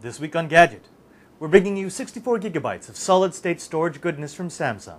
This week on Gadget, we're bringing you 64 gigabytes of solid state storage goodness from Samsung.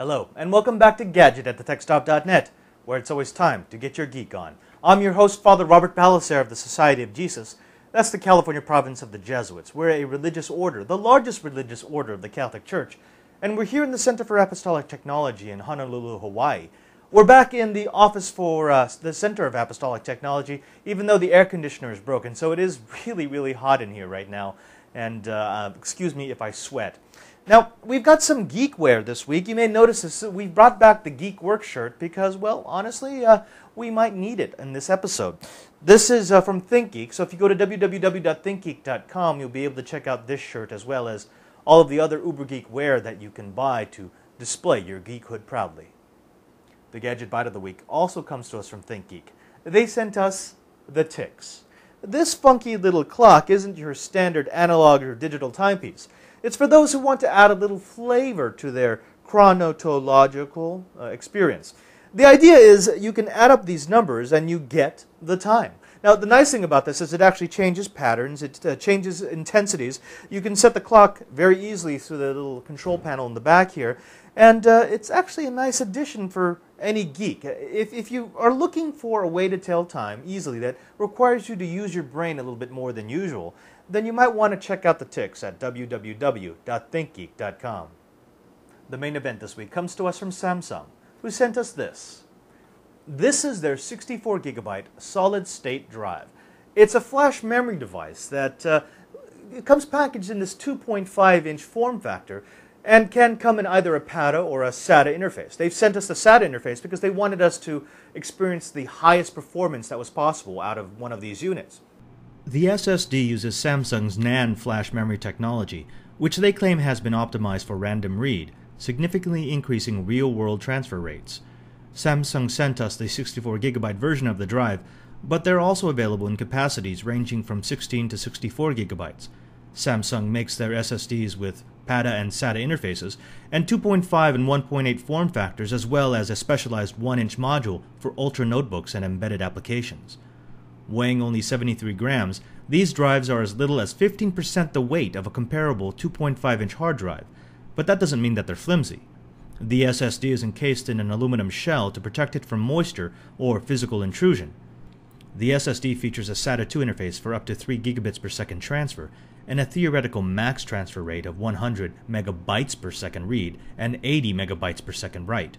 Hello, and welcome back to Gadget at thetechstop.net, where it's always time to get your geek on. I'm your host, Father Robert Ballecer of the Society of Jesus. That's the California province of the Jesuits. We're a religious order, the largest religious order of the Catholic Church, and we're here in the Center for Apostolic Technology in Honolulu, Hawaii. We're back in the office for uh, the Center of Apostolic Technology, even though the air conditioner is broken, so it is really, really hot in here right now. And uh, excuse me if I sweat. Now, we've got some geekware this week. You may notice this. We brought back the Geek Work shirt because, well, honestly, uh, we might need it in this episode. This is uh, from ThinkGeek, so if you go to www.thinkgeek.com, you'll be able to check out this shirt as well as all of the other Uber Geek wear that you can buy to display your geekhood proudly. The Gadget Bite of the Week also comes to us from ThinkGeek. They sent us the Tix. This funky little clock isn't your standard analog or digital timepiece. It's for those who want to add a little flavor to their chronotological uh, experience. The idea is you can add up these numbers and you get the time. Now, the nice thing about this is it actually changes patterns, it uh, changes intensities. You can set the clock very easily through the little control panel in the back here, and uh, it's actually a nice addition for any geek. If, if you are looking for a way to tell time easily that requires you to use your brain a little bit more than usual, then you might want to check out the Tix at www.thinkgeek.com. The main event this week comes to us from Samsung, who sent us this. This is their 64 gigabyte solid state drive. It's a flash memory device that uh, comes packaged in this 2.5 inch form factor and can come in either a PATA or a SATA interface. They've sent us the SATA interface because they wanted us to experience the highest performance that was possible out of one of these units. The SSD uses Samsung's NAND flash memory technology, which they claim has been optimized for random read, significantly increasing real world transfer rates. Samsung sent us the 64GB version of the drive, but they're also available in capacities ranging from 16 to 64 gigabytes. Samsung makes their SSDs with PATA and SATA interfaces, and 2.5 and 1.8 form factors, as well as a specialized 1 inch module for ultra notebooks and embedded applications. Weighing only 73 grams, these drives are as little as 15% the weight of a comparable 2.5 inch hard drive, but that doesn't mean that they're flimsy. The SSD is encased in an aluminum shell to protect it from moisture or physical intrusion. The SSD features a SATA 2 interface for up to 3 gigabits per second transfer and a theoretical max transfer rate of 100 megabytes per second read and 80 megabytes per second write.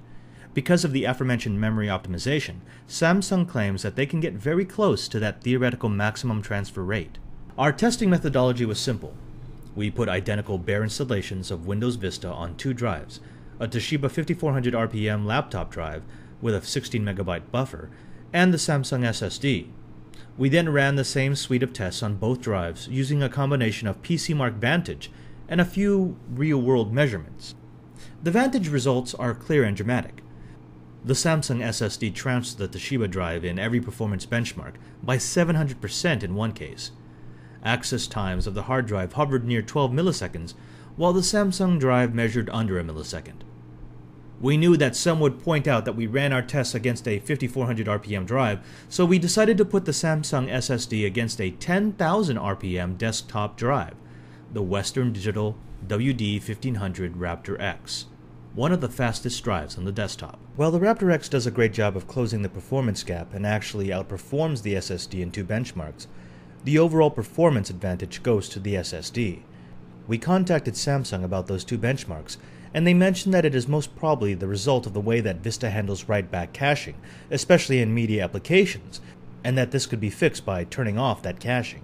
Because of the aforementioned memory optimization, Samsung claims that they can get very close to that theoretical maximum transfer rate. Our testing methodology was simple. We put identical bare installations of Windows Vista on two drives, a Toshiba 5400 RPM laptop drive with a 16 megabyte buffer, and the Samsung SSD. We then ran the same suite of tests on both drives using a combination of PCMark Vantage and a few real world measurements. The Vantage results are clear and dramatic. The Samsung SSD trounced the Toshiba drive in every performance benchmark by 700% in one case. Access times of the hard drive hovered near 12 milliseconds, while the Samsung drive measured under a millisecond. We knew that some would point out that we ran our tests against a 5400 RPM drive, so we decided to put the Samsung SSD against a 10,000 RPM desktop drive, the Western Digital WD1500 Raptor X one of the fastest drives on the desktop. While the Raptor X does a great job of closing the performance gap and actually outperforms the SSD in two benchmarks, the overall performance advantage goes to the SSD. We contacted Samsung about those two benchmarks, and they mentioned that it is most probably the result of the way that Vista handles write back caching, especially in media applications, and that this could be fixed by turning off that caching.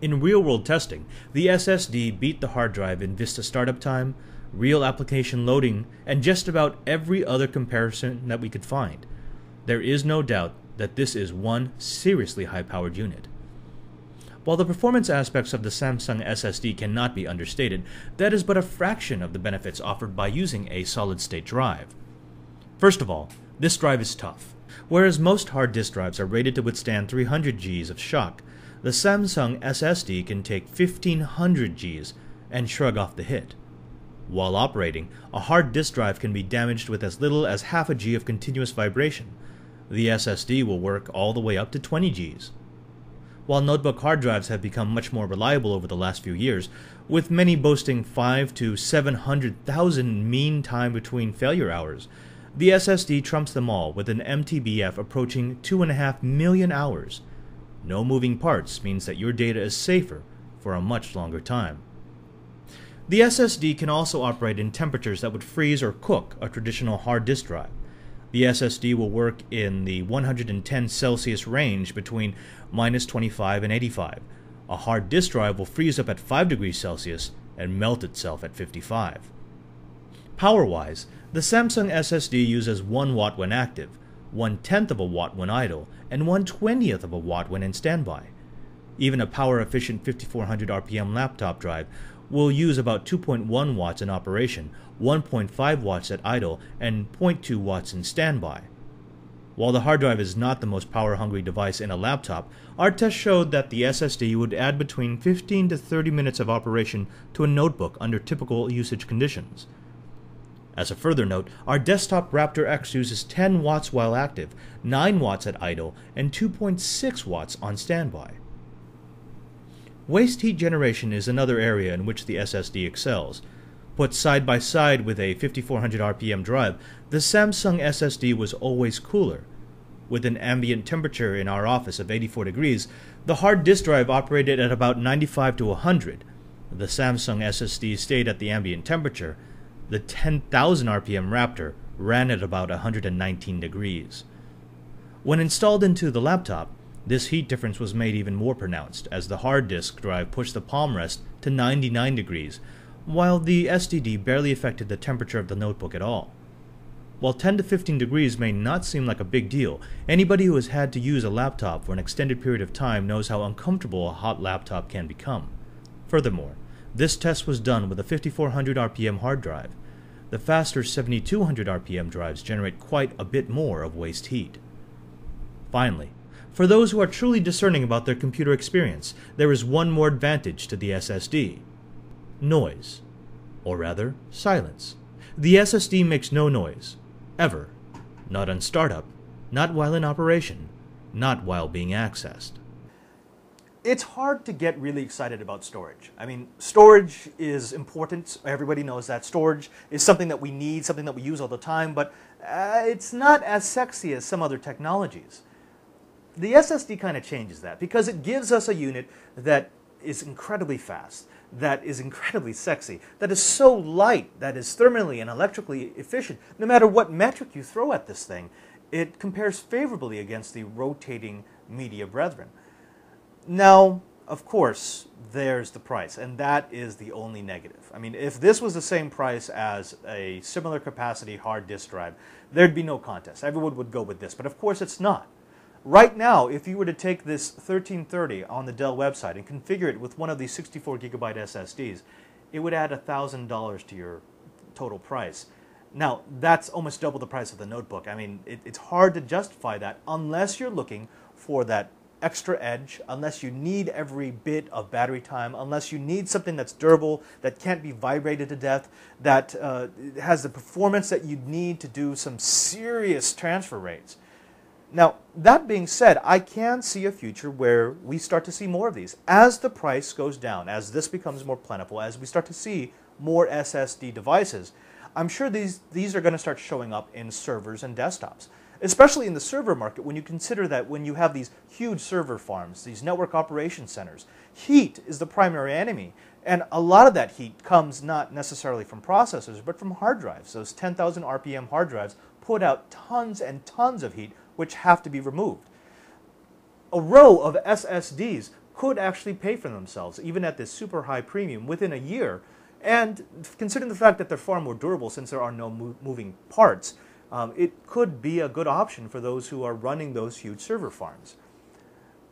In real world testing, the SSD beat the hard drive in Vista startup time, real application loading, and just about every other comparison that we could find. There is no doubt that this is one seriously high powered unit. While the performance aspects of the Samsung SSD cannot be understated, that is but a fraction of the benefits offered by using a solid state drive. First of all, this drive is tough. Whereas most hard disk drives are rated to withstand 300 Gs of shock, the Samsung SSD can take 1500 Gs and shrug off the hit. While operating, a hard disk drive can be damaged with as little as half a G of continuous vibration. The SSD will work all the way up to 20 Gs. While notebook hard drives have become much more reliable over the last few years, with many boasting 5 to 700,000 mean time between failure hours, the SSD trumps them all with an MTBF approaching 2.5 million hours. No moving parts means that your data is safer for a much longer time. The SSD can also operate in temperatures that would freeze or cook a traditional hard disk drive. The SSD will work in the 110 Celsius range between minus 25 and 85. A hard disk drive will freeze up at 5 degrees Celsius and melt itself at 55. Power wise, the Samsung SSD uses 1 watt when active, 1 tenth of a watt when idle, and 1 20th of a watt when in standby. Even a power efficient 5400 RPM laptop drive will use about 2.1 watts in operation, 1.5 watts at idle, and 0.2 watts in standby. While the hard drive is not the most power hungry device in a laptop, our test showed that the SSD would add between 15 to 30 minutes of operation to a notebook under typical usage conditions. As a further note, our desktop Raptor X uses 10 watts while active, 9 watts at idle, and 2.6 watts on standby. Waste heat generation is another area in which the SSD excels. Put side by side with a 5400 RPM drive, the Samsung SSD was always cooler. With an ambient temperature in our office of 84 degrees, the hard disk drive operated at about 95 to 100. The Samsung SSD stayed at the ambient temperature. The 10,000 RPM Raptor ran at about 119 degrees. When installed into the laptop, this heat difference was made even more pronounced as the hard disk drive pushed the palm rest to 99 degrees, while the SSD barely affected the temperature of the notebook at all. While 10 to 15 degrees may not seem like a big deal, anybody who has had to use a laptop for an extended period of time knows how uncomfortable a hot laptop can become. Furthermore, this test was done with a 5400 RPM hard drive. The faster 7200 RPM drives generate quite a bit more of waste heat. Finally, for those who are truly discerning about their computer experience, there is one more advantage to the SSD noise. Or rather, silence. The SSD makes no noise. Ever. Not on startup, not while in operation, not while being accessed. It's hard to get really excited about storage. I mean, storage is important. Everybody knows that. Storage is something that we need, something that we use all the time, but uh, it's not as sexy as some other technologies. The SSD kind of changes that because it gives us a unit that is incredibly fast, that is incredibly sexy, that is so light, that is thermally and electrically efficient. No matter what metric you throw at this thing, it compares favorably against the rotating media brethren. Now, of course, there's the price, and that is the only negative. I mean, if this was the same price as a similar capacity hard disk drive, there'd be no contest. Everyone would go with this, but of course it's not. Right now, if you were to take this 1330 on the Dell website and configure it with one of these 64 gigabyte SSDs, it would add $1,000 to your total price. Now, that's almost double the price of the notebook. I mean, it, it's hard to justify that unless you're looking for that extra edge, unless you need every bit of battery time, unless you need something that's durable, that can't be vibrated to death, that uh, has the performance that you need to do some serious transfer rates. Now, that being said, I can see a future where we start to see more of these. As the price goes down, as this becomes more plentiful, as we start to see more SSD devices, I'm sure these, these are going to start showing up in servers and desktops. Especially in the server market, when you consider that when you have these huge server farms, these network operation centers, heat is the primary enemy. And a lot of that heat comes not necessarily from processors, but from hard drives. Those 10,000 RPM hard drives put out tons and tons of heat which have to be removed. A row of SSDs could actually pay for themselves, even at this super high premium, within a year. And considering the fact that they're far more durable since there are no mo moving parts, um, it could be a good option for those who are running those huge server farms.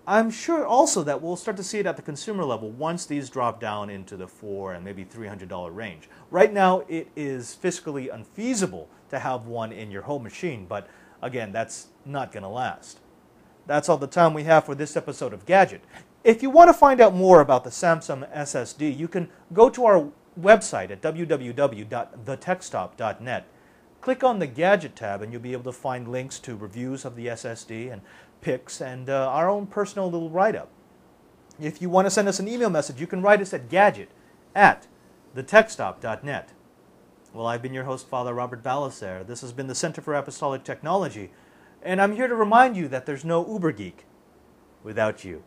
I'm sure also that we'll start to see it at the consumer level once these drop down into the four and maybe $300 range. Right now, it is fiscally unfeasible to have one in your home machine, but again, that's not going to last. That's all the time we have for this episode of Gadget. If you want to find out more about the Samsung SSD, you can go to our website at www.thetechstop.net. Click on the Gadget tab and you'll be able to find links to reviews of the SSD and pics and uh, our own personal little write-up. If you want to send us an email message, you can write us at gadget at thetechstop.net. Well, I've been your host, Father Robert Ballecer. This has been the Center for Apostolic Technology, and I'm here to remind you that there's no Uber Geek without you.